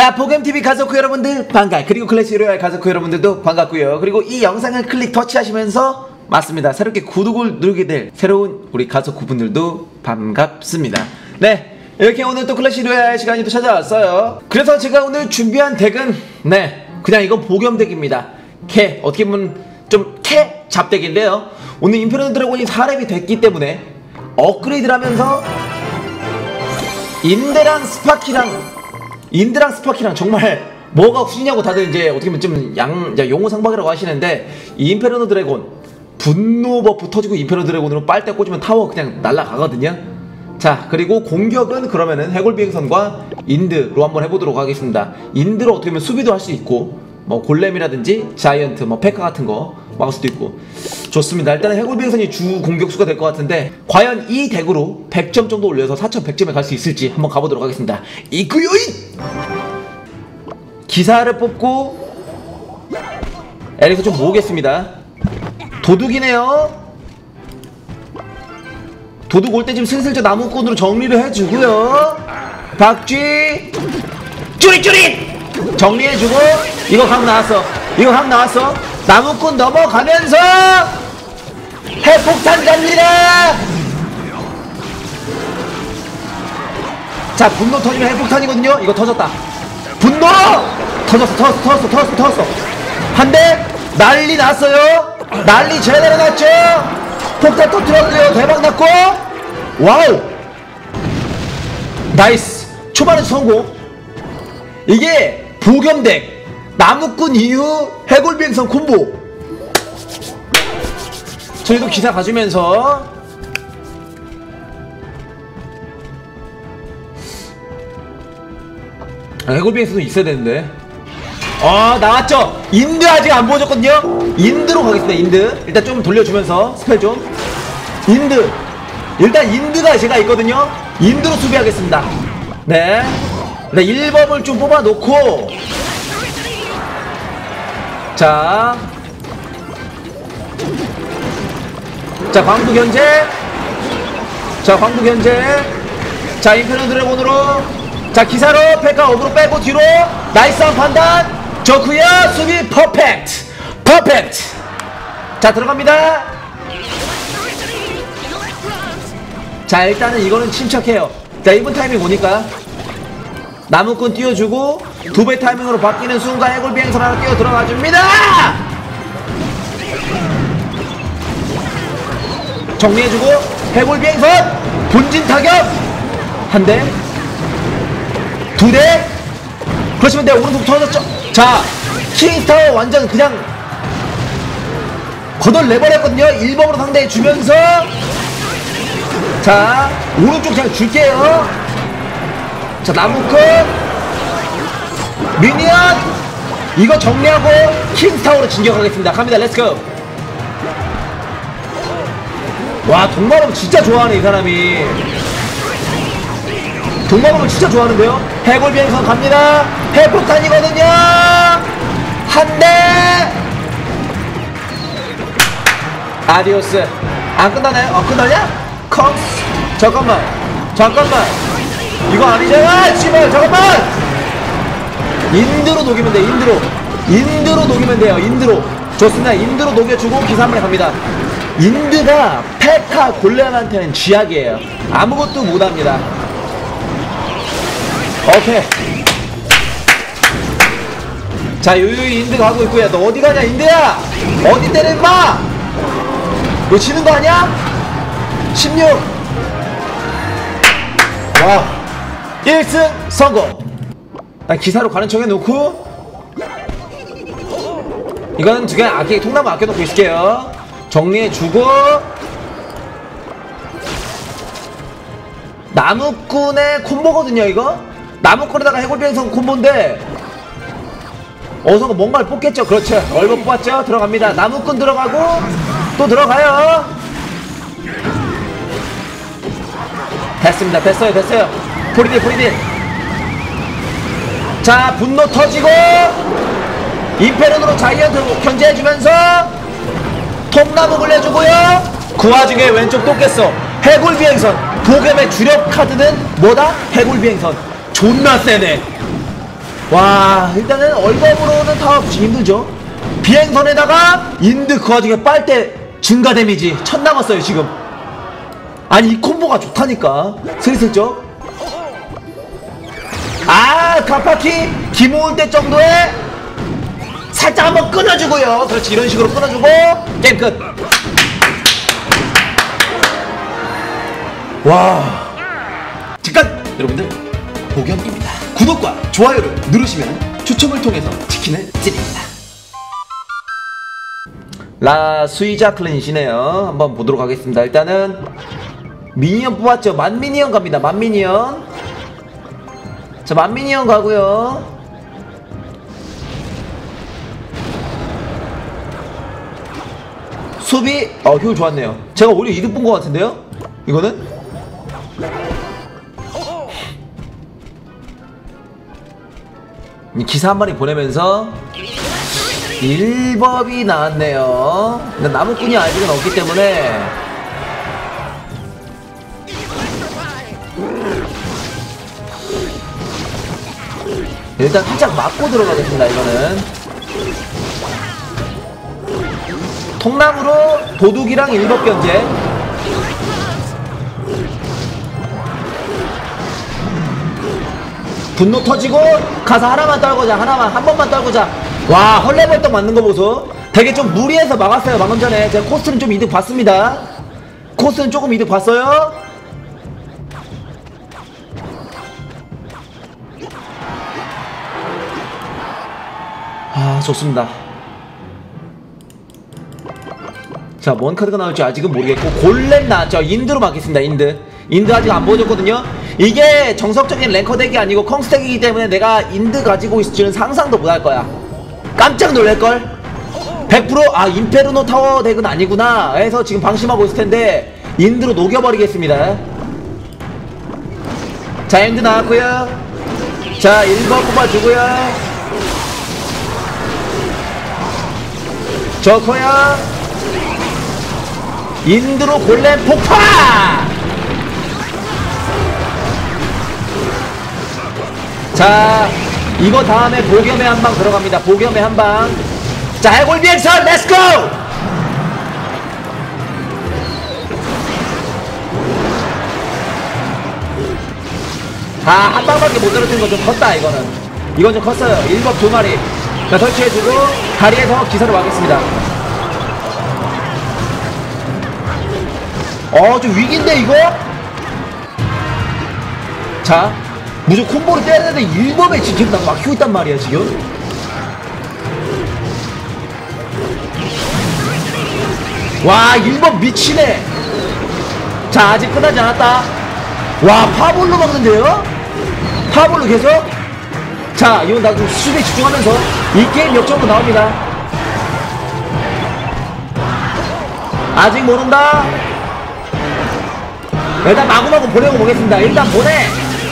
자, 보겜TV 가족구 여러분들 반가. 그리고 클래시 로얄 가족구 여러분들도 반갑고요. 그리고 이 영상을 클릭 터치하시면서 맞습니다. 새롭게 구독을 누르게 될 새로운 우리 가족 구 분들도 반갑습니다. 네. 이렇게 오늘 또 클래시 로얄 시간이 또 찾아왔어요. 그래서 제가 오늘 준비한 deck은 네. 그냥 이건 보겸 deck입니다. 캐 어떻게 보면 좀캐 잡deck인데요. 오늘 인페르노 드래곤이 4렙이 됐기 때문에 업그레이드를 하면서 인드랑 스파키랑 인드랑 스파키랑 정말 뭐가 후지냐고 다들 이제 어떻게 보면 좀 양, 이제 용호상박이라고 하시는데 이 인페르노 드래곤 분노 buff 터지고 인페르노 드래곤으로 빨대 꽂으면 타워 그냥 날라가거든요. 자 그리고 공격은 그러면은 해골 비행선과 인드로 한번 해보도록 하겠습니다. 인드로 어떻게 보면 수비도 할 수 있고 뭐 골렘이라든지 자이언트 뭐 페카 같은 거 수도 있고 좋습니다. 일단은 해골 비행선이 주 공격수가 될 것 같은데 과연 이 deck으로 100점 정도 올려서 4100점에 갈 수 있을지 한번 가보도록 하겠습니다. 이구요이! 기사를 뽑고 에릭서 좀 모으겠습니다. 도둑이네요. 도둑 올 때 지금 슬슬 저 나무꾼으로 정리를 해주고요. 박쥐 쭈릿쭈릿 정리해주고 이거 각 나왔어. 이거 각 나왔어. 나무꾼 넘어가면서 핵폭탄 갑니다. 자 분노 터지면 핵폭탄이거든요. 이거 터졌다. 분노 터졌어 터졌어 터졌어 터졌어 터졌어. 한대 난리 났어요. 난리 제대로 났죠. 폭탄 터뜨렸고요. 대박 났고 wow nice 초반에 성공. 이게 보겸deck 나무꾼 이후 해골비행선 콤보 저희도 기사 가주면서. 아, 해골비행선도 있어야 되는데. 아 나왔죠? 인드 아직 안 보여줬거든요? 인드로 가겠습니다 인드. 일단 좀 돌려주면서 spell 좀. 인드. 일단 인드가 제가 있거든요? 인드로 수비하겠습니다. 네. 일단 1범을 좀 뽑아놓고 자. 자, 광부 견제. 자, 광부 견제. 자, 인페르 드래곤으로. 자, 기사로 페카 옆으로 빼고 뒤로. nice한 판단. 좋구요. 수비 perfect. perfect. 자, 들어갑니다. 자, 일단은 이거는 침착해요. 자, 1분 타이밍 오니까. 나무꾼 띄워주고 두 배 타이밍으로 바뀌는 순간 해골 비행선 하나 뛰어 들어가 줍니다. 정리해주고 해골 비행선 본진 타격 한 대, 두 대. 그러시면 내 오른쪽 터졌죠. 자, 킹스타워 완전 그냥 거덜 내버렸거든요. 1범으로 상대해 주면서 자 오른쪽 그냥 줄게요. 자 나무꾼 미니언! 이거 정리하고 킹스타워로 진격하겠습니다. 갑니다 렛츠고 와 동마로브 진짜 좋아하네 이 사람이. 동마로브 진짜 좋아하는데요? 해골 비행선 갑니다. 핵폭탄이거든요. 한대! 아디오스. 안 끝나나요? 어 끝나냐? 컴스 잠깐만. 잠깐만. 이거 아니잖아 씨발. 잠깐만 인드로 녹이면 돼 인드로. 인드로 녹이면 돼요 인드로. 좋습니다. 인드로 녹여주고 기사 한번 갑니다. 인드가 페카 골렘한테는 쥐약이에요. 아무것도 못합니다. 오케이. 자 요요이 인드 가고 있고요. 너 어디 가냐 인드야? 어디 때려 임마? 너 지는 거 아니야? 16 와 1승 성공 난 기사로 가는 척 해놓고 이거는 두 개 아끼 통나무 아껴놓고 있을게요. 정리해주고 나무꾼의 콤보거든요 이거? 나무꾼에다가 해골비행선 콤보인데 어서 뭔가를 뽑겠죠? 그렇죠. 얼마 뽑았죠? 들어갑니다. 나무꾼 들어가고 또 들어가요. 됐습니다. 됐어요 됐어요. free딜 free딜 자 분노 터지고 인페르노로 자이언트 견제해주면서 통나무 굴려주고요. 그 와중에 왼쪽 또 깼어. 해골 비행선. 보겸의 주력 카드는 뭐다? 해골 비행선. 존나 세네. 와 일단은 얼법으로는 타워 붙이기 힘들죠. 비행선에다가 인드 그 와중에 빨대 증가 데미지 천 남았어요 지금. 아니 이 콤보가 좋다니까. 슬슬죠 아 가파키 기모을 때 정도에 살짝 한번 끊어주고요 그렇지 이런 식으로 끊어주고 게임 끝 와. 잠깐 여러분들 복염입니다. 구독과 좋아요를 누르시면 추첨을 통해서 치킨을 드립니다. 라 수이자 클랜이시네요. 한번 보도록 하겠습니다. 일단은 미니언 뽑았죠. 만 미니언 갑니다. 만 미니언. 자 만미니언 가고요. 수비 어 효율 좋았네요. 제가 오히려 이득 본 것 같은데요? 이거는 이 기사 한 마리 보내면서 일법이 나왔네요. 나무꾼이 아직은 없기 때문에 일단 살짝 맞고 들어가겠습니다. 이거는. 통나무로 도둑이랑 일법 견제. 분노 터지고 가서 하나만 떨고자 하나만 한 번만 떨고자. 와 헐레벌떡 맞는 거 보소. 되게 좀 무리해서 막았어요 방금 전에. 제가 코스는 좀 이득 봤습니다. 코스는 조금 이득 봤어요 아 좋습니다 자, 뭔 카드가 나올지 아직은 모르겠고 골렘 나왔죠. 인드로 막겠습니다. 인드. 인드 아직 안 보여줬거든요. 이게 정석적인 ranker deck이 아니고 컹스 deck이기 때문에 내가 인드 가지고 있을 줄은 상상도 못할 거야. 깜짝 놀랄걸? 100%아 인페르노 타워 deck은 아니구나 해서 지금 방심하고 있을 텐데 인드로 녹여버리겠습니다. 자, 인드 나왔고요. 자, 얼법 뽑아주고요. 저커야 인드로 골렘 폭파! 자, 이거 다음에 보겸의 한 방 들어갑니다. 보겸의 한 방. 자, 해골 비행선, let's go! 아, 한 방밖에 못 떨어뜨린 건좀 컸다, 이거는. 이건 좀 컸어요. 얼법 두 마리. 자, 설치해주고, 다리에서 기사를 막겠습니다. 어, 좀 위기인데, 이거? 자, 무조건 콤보를 때려야 되는데, 1법에 지금 나 막히고 있단 말이야, 지금. 와, 1법 미치네. 자, 아직 끝나지 않았다. 와, 파볼로 막는데요? 파볼로 계속? 자, 이건 나도 수비에 집중하면서 이 게임 역전으로 나옵니다. 아직 모른다. 일단 마구마구 보내고 보겠습니다. 일단 보내.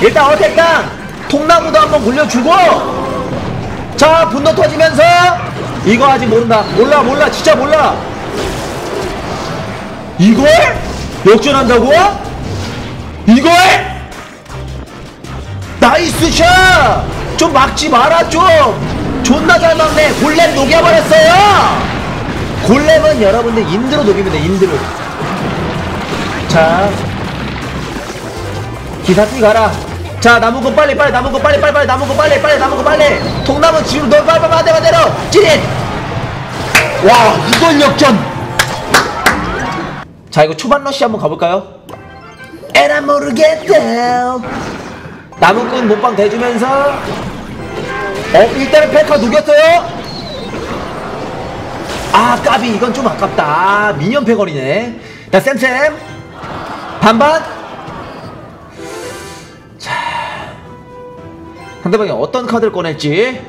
일단 어택당 통나무도 한번 굴려주고. 자, 분노 터지면서 이거 아직 모른다. 몰라, 몰라, 진짜 몰라. 이걸 역전한다고? 이걸? nice shot! 좀 막지 마라 좀! 존나 잘 막네! 골렘 녹여버렸어요! 골렘은 여러분들 인드로 녹입니다. 인드로. 자. 기사띠 가라. 자거 빨리 빨리 거 빨리 빨리 빨리 거 빨리 빨리 거 빨리. 통나무 지금 너 빨리 빨리 빨리 빨리. 찌릿 와 이걸 역전! 자 이거 초반 러시 한번 가볼까요? 에라 모르겠다 나무꾼 몸빵 대주면서 어? 일단은 페카 녹였어요? 아 까비. 이건 좀 아깝다. 아, 미니언 패거리네. 자 same same. 반반. 자. 상대방이 어떤 카드를 꺼낼지.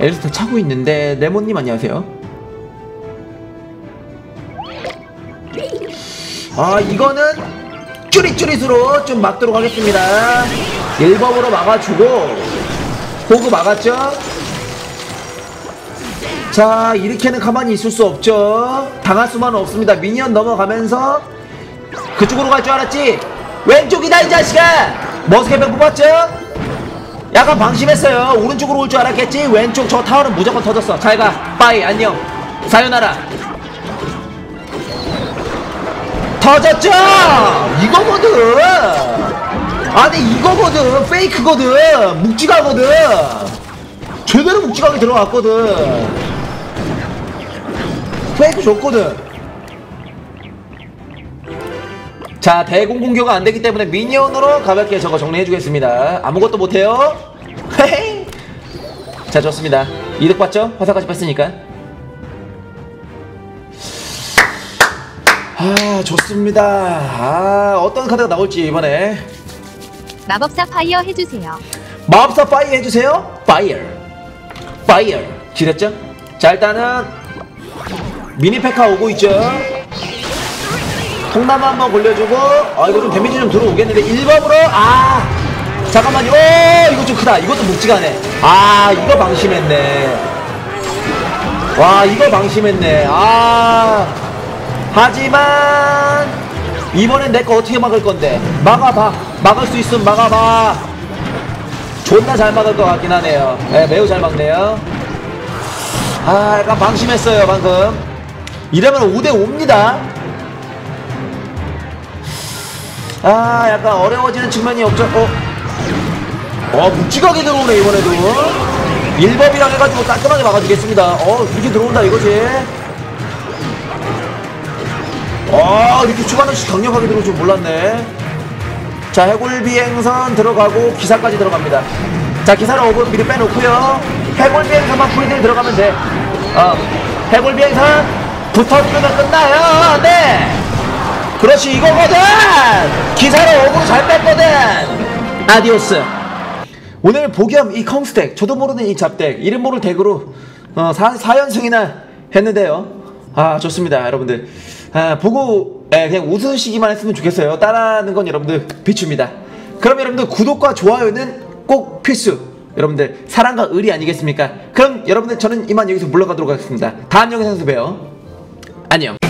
엘스타 차고 있는데 레몬님 안녕하세요. 아 이거는 쭈릿쭈릿으로 좀 막도록 하겠습니다. 1법으로 막아주고 호구 막았죠? 자 이렇게는 가만히 있을 수 없죠. 당할 수만은 없습니다. 미니언 넘어가면서 그쪽으로 갈 줄 알았지? 왼쪽이다 이 자식아! 머스켓병 뽑았죠? 약간 방심했어요. 오른쪽으로 올 줄 알았겠지? 왼쪽 저 타워는 무조건 터졌어. 잘가. 빠이 안녕. 사요나라 터졌죠? 이거거든. 아니 이거거든. 페이크거든. 묵직하거든. 제대로 묵직하게 들어갔거든. 페이크 좋거든. 자 대공 공격은 안되기 때문에 미니언으로 가볍게 저거 정리해주겠습니다. 아무것도 못해요. 헤헤이 자 좋습니다. 이득 봤죠? 화살까지 뺐으니까 아 좋습니다. 아 어떤 카드가 나올지 이번에. 마법사 fire 해주세요. 마법사 fire 해주세요. 파이어. 파이어. 지렸죠? 자 일단은 미니 페카 오고 있죠? 통나무 한번 골려주고 아 이거 좀 데미지 좀 들어오겠는데 1법으로 아! 잠깐만요. 오 이거 좀 크다. 이것도 묵직하네. 아 이거 방심했네. 와 이거 방심했네. 아 하지만 이번엔 내 거 어떻게 막을 건데? 막아봐. 막을 수 있으면 막아봐. 존나 잘 막을 것 같긴 하네요. 네, 매우 잘 막네요. 아 약간 방심했어요 방금. 이러면 5대5입니다. 아 약간 어려워지는 측면이 없죠. 어? 어 묵직하게 들어오네 이번에도. 1법이랑 해가지고 깔끔하게 막아주겠습니다. 어 이렇게 들어온다 이거지 어 이렇게 추가는씩 강력하게 들어올 줄 몰랐네. 자 해골 비행선 들어가고 기사까지 들어갑니다. 자 기사를 5분 미리 빼놓고요. 해골 비행선만 free딜 들어가면 돼. 어, 해골 비행선 붙어주면 끝나요. 네. 그렇지 이거거든. 기사를 5분 잘 뺐거든. adiós. 오늘 보겸 이 컹스 deck 저도 모르는 이 잡deck 이름 모를 deck으로 어, 4, 4연승이나 했는데요. 아 좋습니다 여러분들 아, 보고 예, 그냥 웃으시기만 했으면 좋겠어요. 따라하는 건 여러분들 비춥니다. 그럼 여러분들 구독과 좋아요는 꼭 필수. 여러분들 사랑과 의리 아니겠습니까? 그럼 여러분들 저는 이만 여기서 물러가도록 하겠습니다. 다음 영상에서 봬요. 안녕